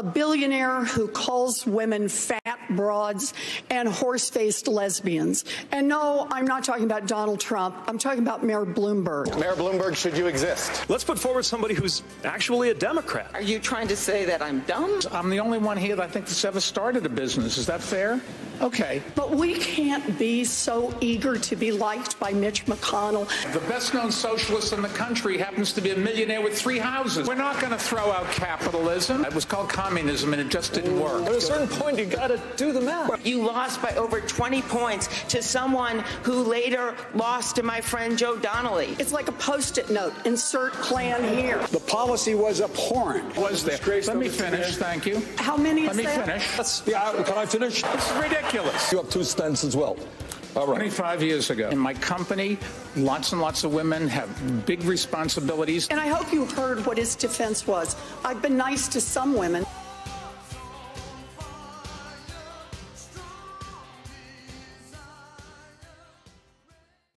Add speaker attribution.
Speaker 1: a billionaire who calls women fat broads and horse faced lesbians. And no, I'm not talking about Donald Trump. I'm talking about Mayor Bloomberg.
Speaker 2: Mayor Bloomberg, should you exist?
Speaker 3: Let's put forward somebody who's actually a Democrat.
Speaker 4: Are you trying to say that I'm dumb?
Speaker 5: I'm the only one here that I think that's ever started a business. Is that fair? Okay.
Speaker 1: But we can't be so eager to be liked by Mitch McConnell.
Speaker 5: The best known socialist in the country happens to be a millionaire with three houses. We're not going to throw out capitalism. It was called communism and it just didn't work.
Speaker 3: At a certain point, you got to do the math.
Speaker 4: You lost by over 20 points to someone who later lost to my friend Joe Donnelly.
Speaker 1: It's like a post it note insert plan here.
Speaker 6: The policy was abhorrent.
Speaker 5: Was there? Let me finish. Thank you.
Speaker 1: How many
Speaker 5: Let me
Speaker 1: that?
Speaker 5: finish.
Speaker 7: That's, yeah, can I finish?
Speaker 5: This is ridiculous.
Speaker 7: You have two stents as well. All right.
Speaker 5: 25 years ago. In my company, lots and lots of women have big responsibilities.
Speaker 1: And I hope you heard what his defense was. I've been nice to some women.